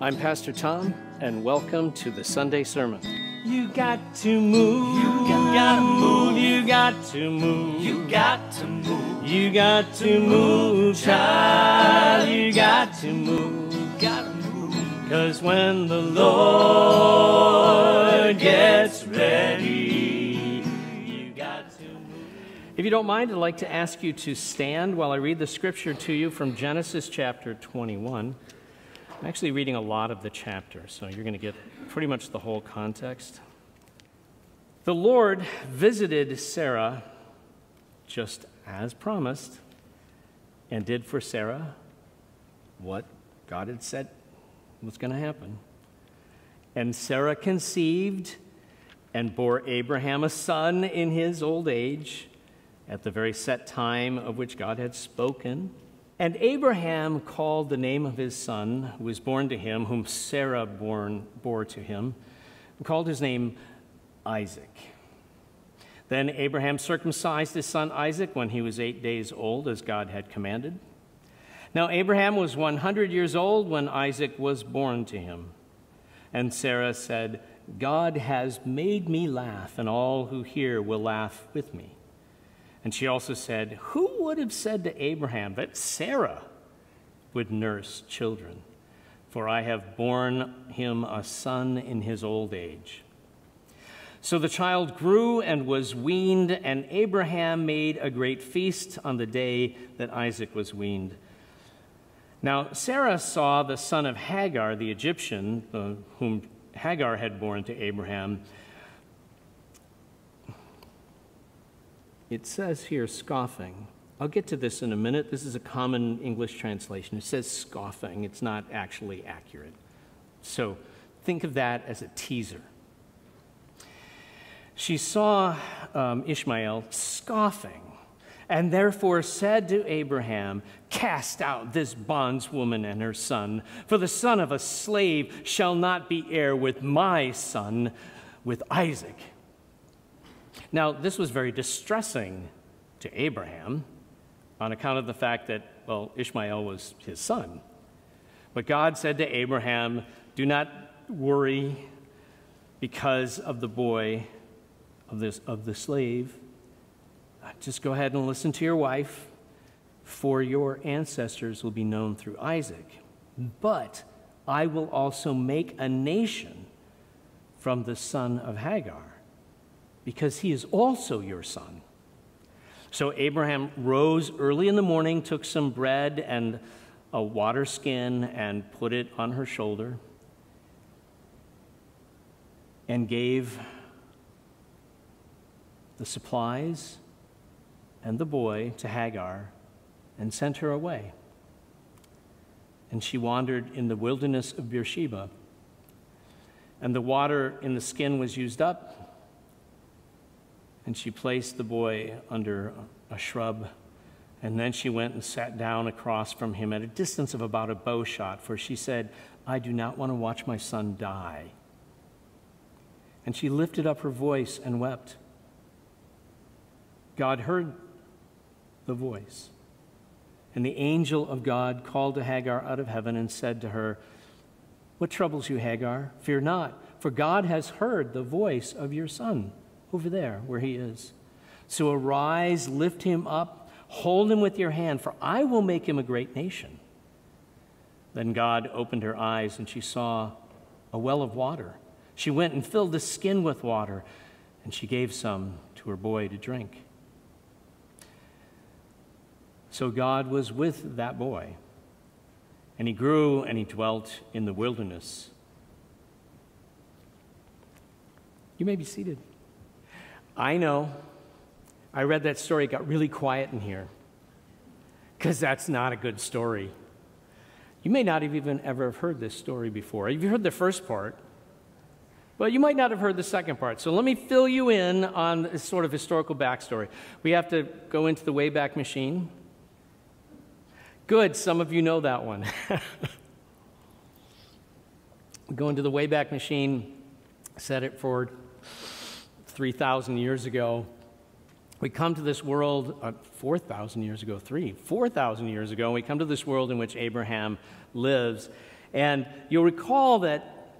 I'm Pastor Tom, and welcome to the Sunday Sermon. You got to move. You got to move. You got to move. You got to move. You got to move, child. You got to move. Got to move. Cause when the Lord gets ready, you got to move. If you don't mind, I'd like to ask you to stand while I read the scripture to you from Genesis chapter 21. I'm actually reading a lot of the chapter, so you're going to get pretty much the whole context. The Lord visited Sarah just as promised and did for Sarah what God had said was going to happen. And Sarah conceived and bore Abraham a son in his old age at the very set time of which God had spoken. And Abraham called the name of his son, who was born to him, whom Sarah born, bore to him, and called his name Isaac. Then Abraham circumcised his son Isaac when he was eight days old, as God had commanded. Now, Abraham was 100 years old when Isaac was born to him. And Sarah said, God has made me laugh, and all who hear will laugh with me. And she also said, Who would have said to Abraham that Sarah would nurse children? For I have borne him a son in his old age. So the child grew and was weaned, and Abraham made a great feast on the day that Isaac was weaned. Now, Sarah saw the son of Hagar, the Egyptian, whom Hagar had borne to Abraham. It says here, scoffing. I'll get to this in a minute. This is a common English translation. It says scoffing, it's not actually accurate. So think of that as a teaser. She saw um, Ishmael scoffing and therefore said to Abraham, Cast out this bondswoman and her son, for the son of a slave shall not be heir with my son, with Isaac. Now, this was very distressing to Abraham on account of the fact that, well, Ishmael was his son. But God said to Abraham, Do not worry because of the boy, of, this, of the slave. Uh, just go ahead and listen to your wife, for your ancestors will be known through Isaac. But I will also make a nation from the son of Hagar because he is also your son. So Abraham rose early in the morning, took some bread and a water skin, and put it on her shoulder, and gave the supplies and the boy to Hagar and sent her away. And she wandered in the wilderness of Beersheba. And the water in the skin was used up and she placed the boy under a shrub. And then she went and sat down across from him at a distance of about a bow shot, for she said, I do not want to watch my son die. And she lifted up her voice and wept. God heard the voice. And the angel of God called to Hagar out of heaven and said to her, What troubles you, Hagar? Fear not, for God has heard the voice of your son over there where he is. So arise, lift him up, hold him with your hand, for I will make him a great nation. Then God opened her eyes, and she saw a well of water. She went and filled the skin with water, and she gave some to her boy to drink. So God was with that boy, and he grew and he dwelt in the wilderness. You may be seated. I know. I read that story, it got really quiet in here because that's not a good story. You may not have even ever have heard this story before. You've heard the first part, but you might not have heard the second part. So let me fill you in on this sort of historical backstory. We have to go into the Wayback Machine. Good, some of you know that one. we go into the Wayback Machine, set it forward 3,000 years ago. We come to this world, uh, 4,000 years ago, three, 4,000 years ago, we come to this world in which Abraham lives. And you'll recall that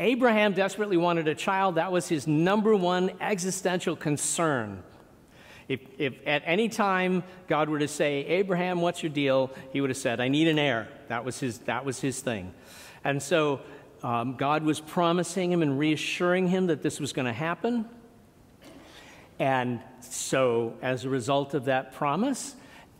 Abraham desperately wanted a child. That was his number one existential concern. If, if at any time God were to say, Abraham, what's your deal? He would have said, I need an heir. That was his, that was his thing. And so um, God was promising him and reassuring him that this was going to happen. And so, as a result of that promise,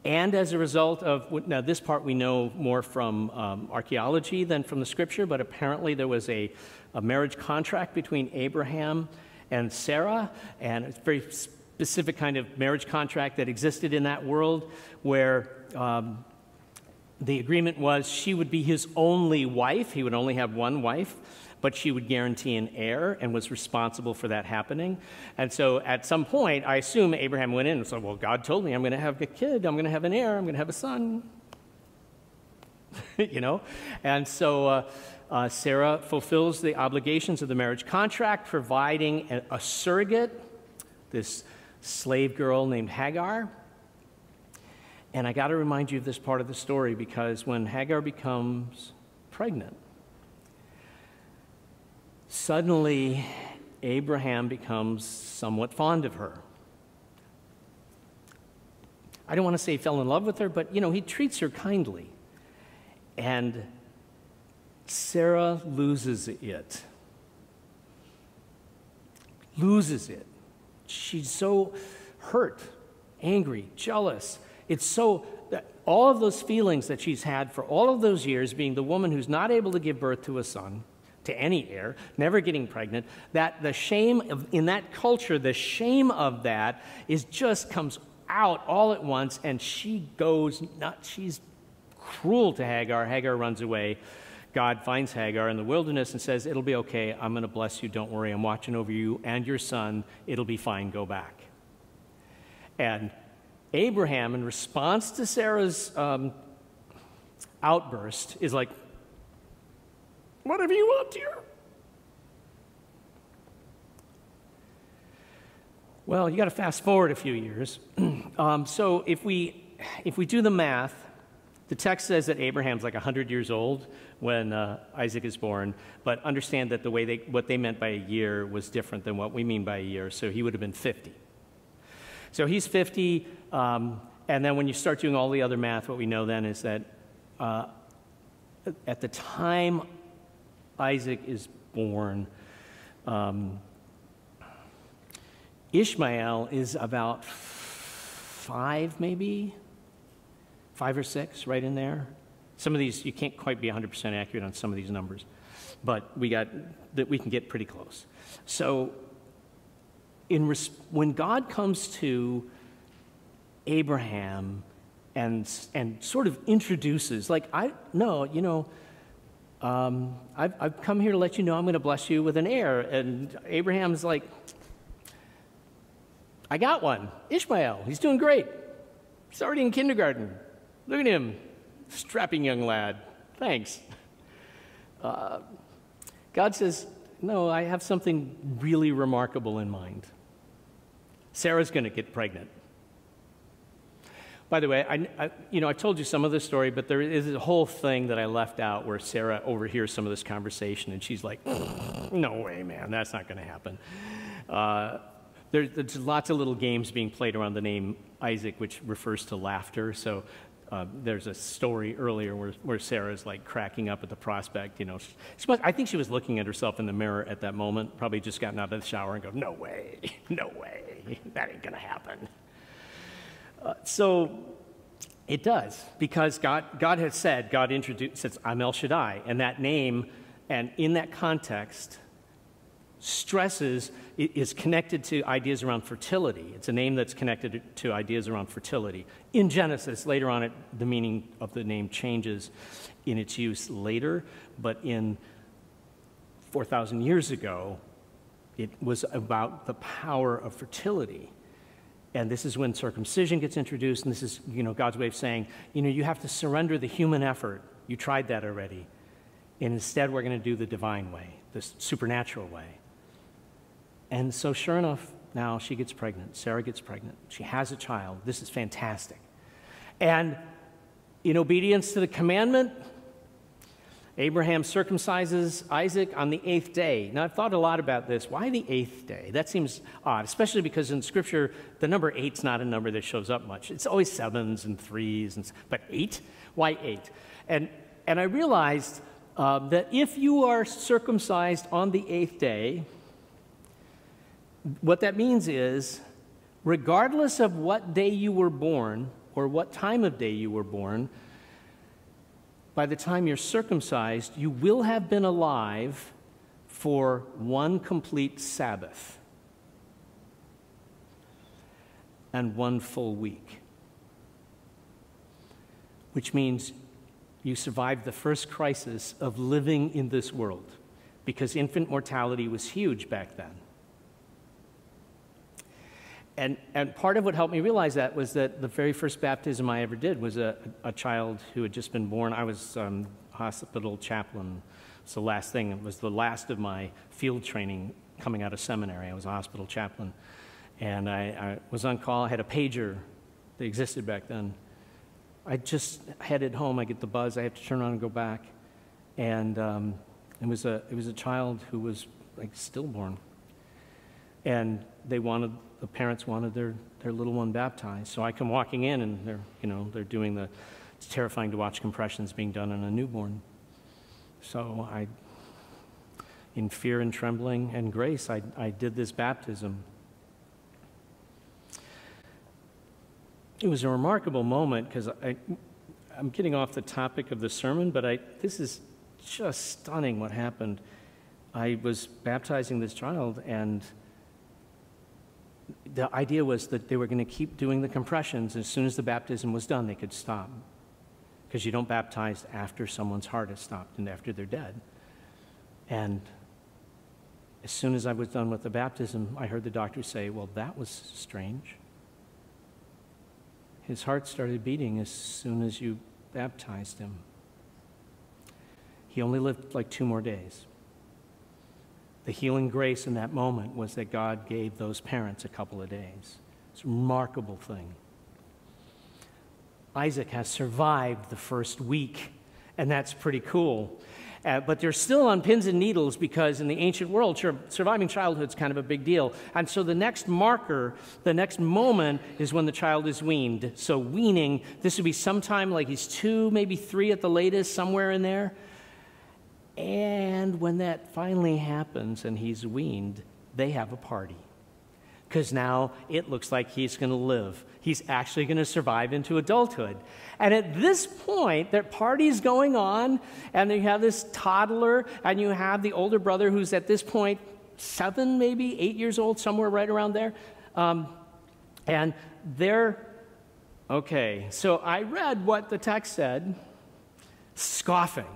and as a result of, now this part we know more from um, archaeology than from the scripture, but apparently there was a, a marriage contract between Abraham and Sarah, and a very specific kind of marriage contract that existed in that world where um, the agreement was she would be his only wife, he would only have one wife but she would guarantee an heir and was responsible for that happening. And so at some point, I assume Abraham went in and said, Well, God told me I'm going to have a kid, I'm going to have an heir, I'm going to have a son. you know? And so uh, uh, Sarah fulfills the obligations of the marriage contract, providing a, a surrogate, this slave girl named Hagar. And I got to remind you of this part of the story because when Hagar becomes pregnant, Suddenly, Abraham becomes somewhat fond of her. I don't want to say he fell in love with her, but you know, he treats her kindly. And Sarah loses it. Loses it. She's so hurt, angry, jealous. It's so all of those feelings that she's had for all of those years, being the woman who's not able to give birth to a son, to any heir, never getting pregnant, that the shame of, in that culture, the shame of that is just comes out all at once, and she goes nuts. She's cruel to Hagar. Hagar runs away. God finds Hagar in the wilderness and says, It'll be okay. I'm going to bless you. Don't worry. I'm watching over you and your son. It'll be fine. Go back. And Abraham, in response to Sarah's um, outburst, is like, Whatever you want, dear. Well, you got to fast forward a few years. um, so if we if we do the math, the text says that Abraham's like 100 years old when uh, Isaac is born, but understand that the way they, what they meant by a year was different than what we mean by a year, so he would have been 50. So he's 50, um, and then when you start doing all the other math, what we know then is that uh, at the time Isaac is born, um, Ishmael is about five, maybe five or six, right in there. Some of these you can't quite be 100% accurate on some of these numbers, but we got that we can get pretty close. So, in res- when God comes to Abraham and and sort of introduces, like I no, you know um, I've, I've come here to let you know I'm going to bless you with an heir. And Abraham's like, I got one. Ishmael. He's doing great. He's already in kindergarten. Look at him. Strapping young lad. Thanks. Uh, God says, No, I have something really remarkable in mind. Sarah's going to get pregnant. By the way, I, I, you know, I told you some of the story, but there is a whole thing that I left out where Sarah overhears some of this conversation, and she's like, "No way, man, that's not going to happen." Uh, there, there's lots of little games being played around the name Isaac, which refers to laughter. So uh, there's a story earlier where, where Sarah's like cracking up at the prospect. You know, she, she must, I think she was looking at herself in the mirror at that moment, probably just gotten out of the shower and go, "No way, no way, that ain't gonna happen." Uh, so it does, because God, God has said, God introduced, says, I'm El Shaddai, and that name, and in that context, stresses is connected to ideas around fertility. It's a name that's connected to ideas around fertility. In Genesis, later on, it, the meaning of the name changes in its use later, but in 4,000 years ago, it was about the power of fertility. And this is when circumcision gets introduced, and this is, you know, God's way of saying, you know, you have to surrender the human effort. You tried that already. And instead, we're going to do the divine way, the supernatural way. And so, sure enough, now she gets pregnant. Sarah gets pregnant. She has a child. This is fantastic. And in obedience to the commandment, Abraham circumcises Isaac on the eighth day. Now, I've thought a lot about this. Why the eighth day? That seems odd, especially because in Scripture, the number eight's not a number that shows up much. It's always sevens and threes, and, but eight? Why eight? And, and I realized uh, that if you are circumcised on the eighth day, what that means is, regardless of what day you were born or what time of day you were born, by the time you're circumcised, you will have been alive for one complete Sabbath and one full week. Which means you survived the first crisis of living in this world because infant mortality was huge back then. And, and part of what helped me realize that was that the very first baptism I ever did was a, a child who had just been born. I was um, hospital chaplain. It's the last thing. It was the last of my field training coming out of seminary. I was a hospital chaplain. And I, I was on call. I had a pager that existed back then. I just headed home. I get the buzz. I have to turn on and go back. And um, it, was a, it was a child who was like stillborn. And they wanted the parents wanted their, their little one baptized. So I come walking in and they're, you know, they're doing the, it's terrifying to watch compressions being done on a newborn. So I, in fear and trembling and grace, I, I did this baptism. It was a remarkable moment because I, I'm getting off the topic of the sermon, but I, this is just stunning what happened. I was baptizing this child and the idea was that they were going to keep doing the compressions. As soon as the baptism was done, they could stop. Because you don't baptize after someone's heart has stopped and after they're dead. And as soon as I was done with the baptism, I heard the doctor say, Well, that was strange. His heart started beating as soon as you baptized him. He only lived like two more days. The healing grace in that moment was that God gave those parents a couple of days. It's a remarkable thing. Isaac has survived the first week, and that's pretty cool. Uh, but they're still on pins and needles because in the ancient world, surviving childhood is kind of a big deal. And so the next marker, the next moment is when the child is weaned. So weaning, this would be sometime like he's two, maybe three at the latest, somewhere in there. And when that finally happens and he's weaned, they have a party. Because now it looks like he's going to live. He's actually going to survive into adulthood. And at this point, there party's going on, and you have this toddler, and you have the older brother who's at this point seven, maybe eight years old, somewhere right around there. Um, and they're, okay, so I read what the text said, scoffing.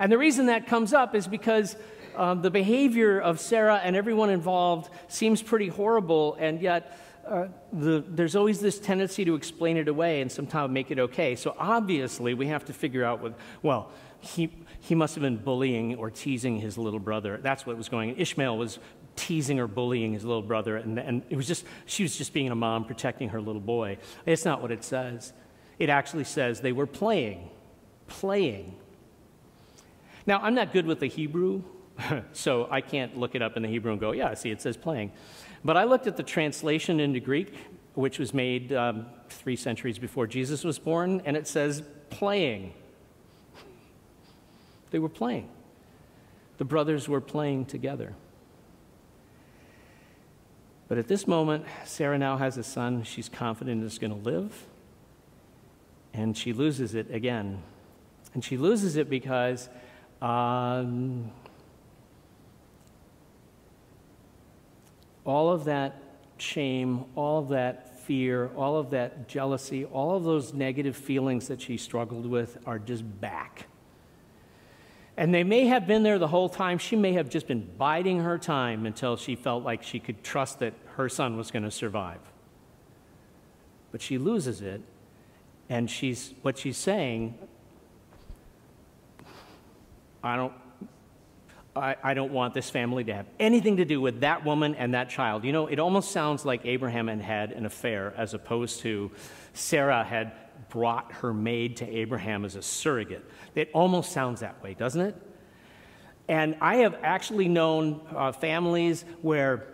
And the reason that comes up is because um, the behavior of Sarah and everyone involved seems pretty horrible, and yet uh, the, there's always this tendency to explain it away and somehow make it okay. So obviously, we have to figure out what, well, he, he must have been bullying or teasing his little brother. That's what was going on. Ishmael was teasing or bullying his little brother, and, and it was just, she was just being a mom protecting her little boy. It's not what it says. It actually says they were playing, playing now, I'm not good with the Hebrew, so I can't look it up in the Hebrew and go, yeah, see, it says playing. But I looked at the translation into Greek, which was made um, three centuries before Jesus was born, and it says playing. They were playing. The brothers were playing together. But at this moment, Sarah now has a son she's confident is going to live, and she loses it again. And she loses it because um, all of that shame, all of that fear, all of that jealousy, all of those negative feelings that she struggled with are just back. And they may have been there the whole time. She may have just been biding her time until she felt like she could trust that her son was going to survive. But she loses it, and she's, what she's saying I don't, I, I, don't want this family to have anything to do with that woman and that child. You know, it almost sounds like Abraham had had an affair as opposed to Sarah had brought her maid to Abraham as a surrogate. It almost sounds that way, doesn't it? And I have actually known uh, families where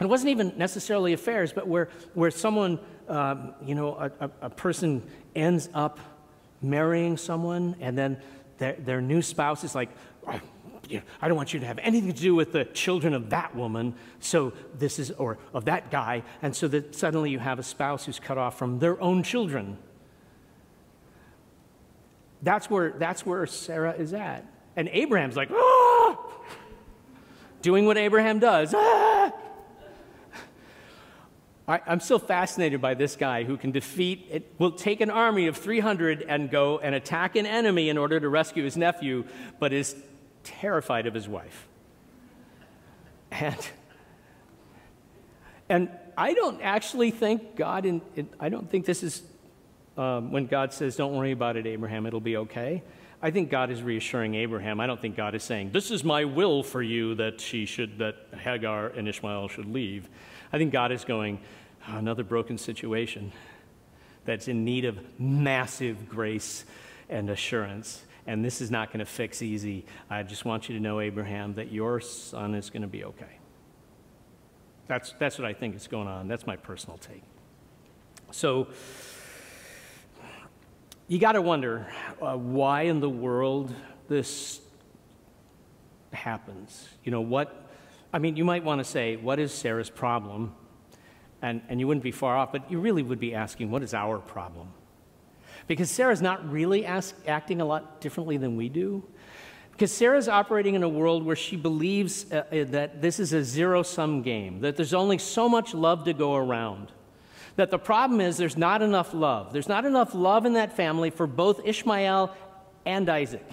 it wasn't even necessarily affairs, but where, where someone, um, you know, a, a, a, person ends up marrying someone, and then their, their new spouse is like, oh, I don't want you to have anything to do with the children of that woman, so this is, or of that guy, and so that suddenly you have a spouse who's cut off from their own children. That's where, that's where Sarah is at. And Abraham's like, ah! doing what Abraham does. Ah! I, am still fascinated by this guy who can defeat, it will take an army of 300 and go and attack an enemy in order to rescue his nephew, but is terrified of his wife. And, and I don't actually think God, in, in I don't think this is um, when God says, Don't worry about it, Abraham, it'll be okay. I think God is reassuring Abraham. I don't think God is saying, This is my will for you that she should, that Hagar and Ishmael should leave. I think God is going, another broken situation that's in need of massive grace and assurance. And this is not going to fix easy. I just want you to know, Abraham, that your son is going to be okay. That's, that's what I think is going on. That's my personal take. So, you got to wonder uh, why in the world this happens. You know, what I mean, you might want to say, what is Sarah's problem? And, and you wouldn't be far off, but you really would be asking, what is our problem? Because Sarah's not really ask, acting a lot differently than we do. Because Sarah's operating in a world where she believes uh, uh that this is a zero sum game, that there's only so much love to go around. That the problem is there's not enough love. There's not enough love in that family for both Ishmael and Isaac.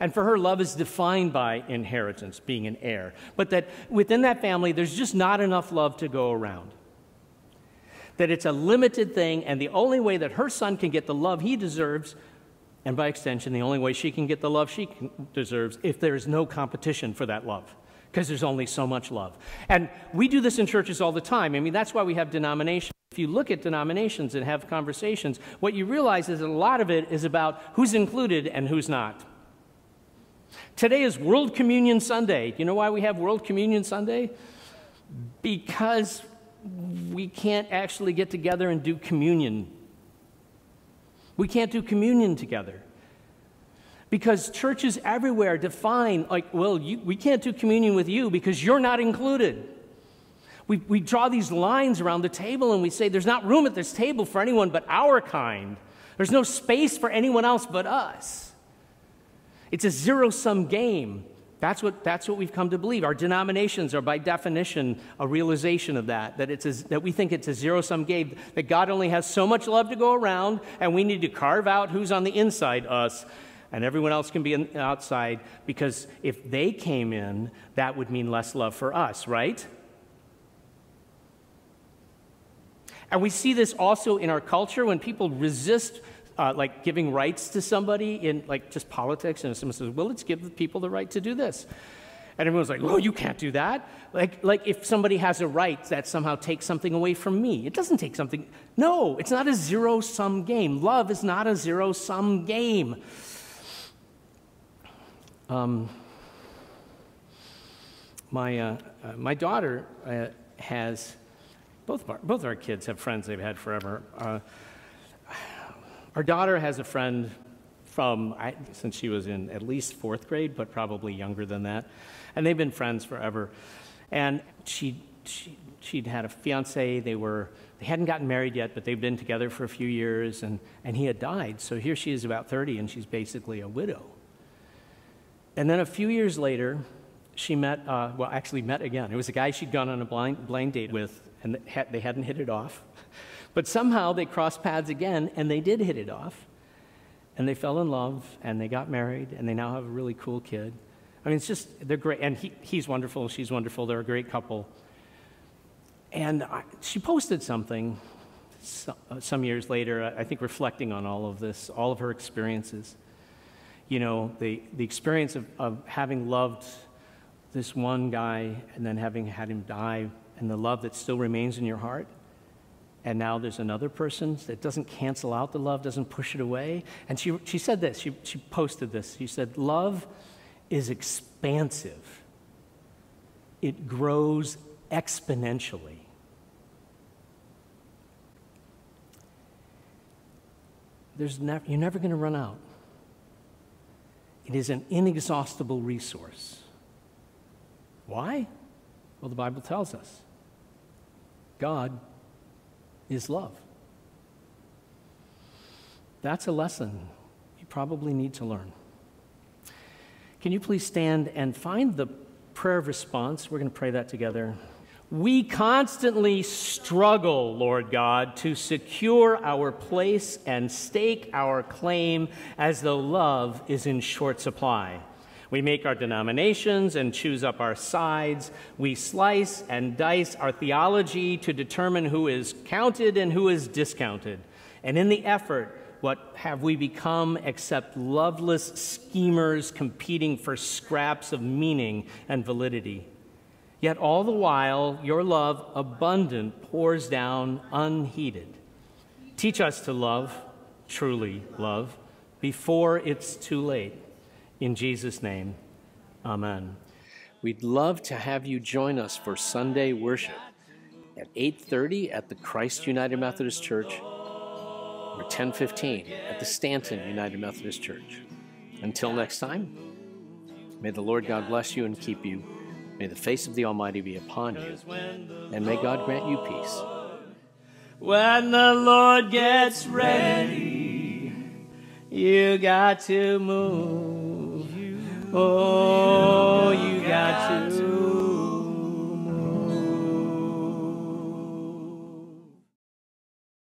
And for her, love is defined by inheritance, being an heir. But that within that family, there's just not enough love to go around. That it's a limited thing, and the only way that her son can get the love he deserves, and by extension, the only way she can get the love she deserves, if there's no competition for that love because there's only so much love. And we do this in churches all the time. I mean, that's why we have denominations. If you look at denominations and have conversations, what you realize is a lot of it is about who's included and who's not. Today is World Communion Sunday. Do You know why we have World Communion Sunday? Because we can't actually get together and do communion. We can't do communion together. Because churches everywhere define, like, well, you, we can't do communion with you because you're not included. We, we draw these lines around the table and we say, there's not room at this table for anyone but our kind. There's no space for anyone else but us. It's a zero sum game. That's what, that's what we've come to believe. Our denominations are, by definition, a realization of that, that, it's a, that we think it's a zero sum game, that God only has so much love to go around, and we need to carve out who's on the inside, us, and everyone else can be outside, because if they came in, that would mean less love for us, right? And we see this also in our culture when people resist uh, like giving rights to somebody in like just politics, and someone says, "Well, let's give the people the right to do this," and everyone's like, "Oh, you can't do that." Like, like if somebody has a right, that somehow takes something away from me. It doesn't take something. No, it's not a zero-sum game. Love is not a zero-sum game. Um, my uh, uh, my daughter uh, has both our, both our kids have friends they've had forever. Our daughter has a friend from, I, since she was in at least fourth grade, but probably younger than that. And they've been friends forever. And she, she, she'd had a fiance. They, were, they hadn't gotten married yet, but they've been together for a few years. And, and he had died. So here she is about 30, and she's basically a widow. And then a few years later, she met, uh, well, actually met again. It was a guy she'd gone on a blind, blind date with, and they hadn't hit it off. But somehow they crossed paths again, and they did hit it off. And they fell in love, and they got married, and they now have a really cool kid. I mean, it's just, they're great. And he, he's wonderful, she's wonderful, they're a great couple. And I, she posted something so, uh, some years later, I think reflecting on all of this, all of her experiences. You know, the, the experience of, of having loved this one guy and then having had him die, and the love that still remains in your heart and now there's another person that doesn't cancel out the love, doesn't push it away. And she, she said this, she, she posted this. She said, Love is expansive, it grows exponentially. There's never, you're never going to run out. It is an inexhaustible resource. Why? Well, the Bible tells us God is love. That's a lesson you probably need to learn. Can you please stand and find the prayer of response? We're going to pray that together. We constantly struggle, Lord God, to secure our place and stake our claim as though love is in short supply. We make our denominations and choose up our sides. We slice and dice our theology to determine who is counted and who is discounted. And in the effort, what have we become except loveless schemers competing for scraps of meaning and validity? Yet all the while, your love, abundant, pours down unheeded. Teach us to love, truly love, before it's too late. In Jesus' name, amen. We'd love to have you join us for Sunday worship at 8:30 at the Christ United Methodist Church or 10:15 at the Stanton United Methodist Church. Until next time, may the Lord God bless you and keep you. May the face of the Almighty be upon you, and may God grant you peace. When the Lord gets ready, you got to move. Oh, you got to